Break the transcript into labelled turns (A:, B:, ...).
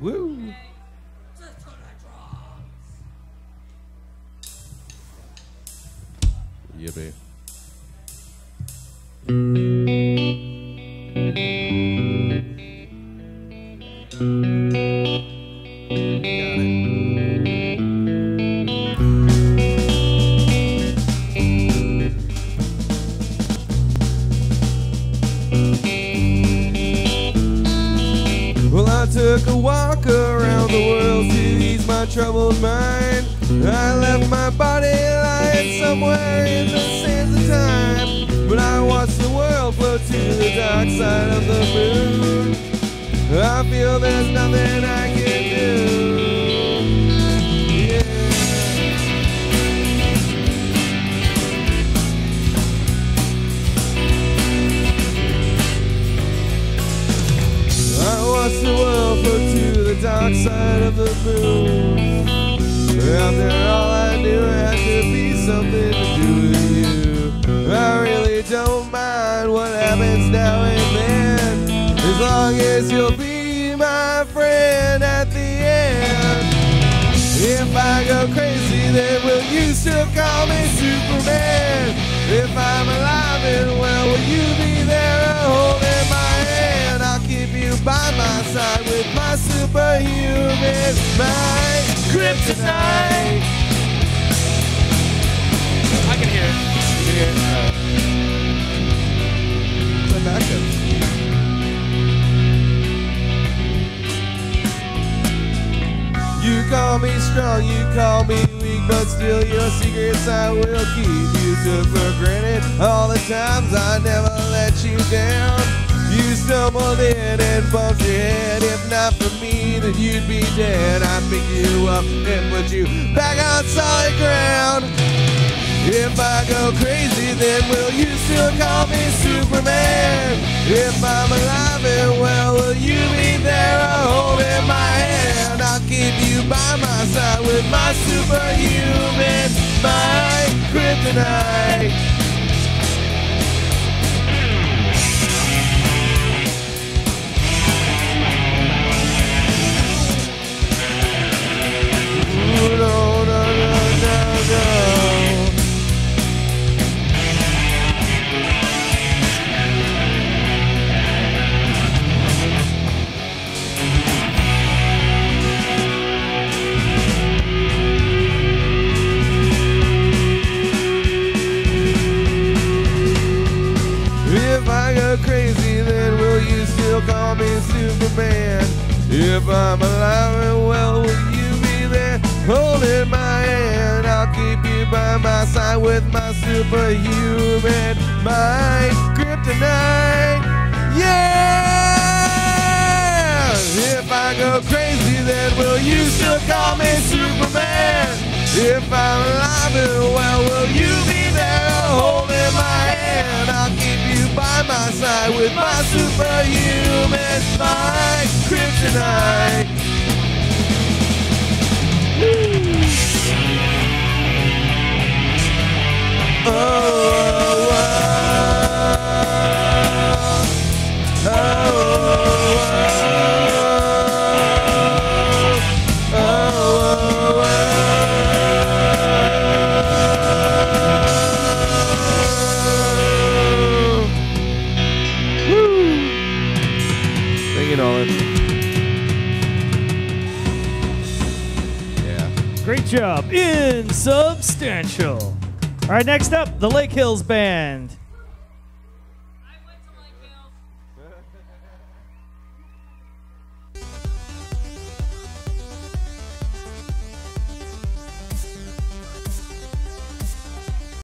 A: Woo. Yippee. Well, took a walk around the world to ease my troubled mind. I left my body lying somewhere in the sands of time. But I watched the world float to the dark side of the moon. I feel there's nothing I dark side of the moon. After all I knew had to be something to do with you. I really don't mind what happens now and then, as long as you'll be my friend at the end. If I go crazy, then will you still my side with my superhuman, my kryptonite.
B: I can hear it.
A: Yeah. Play backup. You call me strong, you call me weak, but still your secrets I will keep. You took for granted all the times I never let you down. You stumbled in and bumped your head. If not for me, then you'd be dead. I'd pick you up and put you back on solid ground. If I go crazy, then will you still call me Superman? If I'm alive and well, will you be there holding my hand? I'll keep you by my side with my superhuman, my kryptonite. Crazy, then will you still call me Superman? If I'm alive and well, will you be there holding my hand? I'll keep you by my side with my superhuman, my kryptonite. Yeah! If I go crazy, then will you still call me Superman? If I'm alive and well, will you my side with my superhuman, my kryptonite. You, Nolan. Yeah.
B: Great job. Insubstantial. All right, next up, the Lake Hills Band.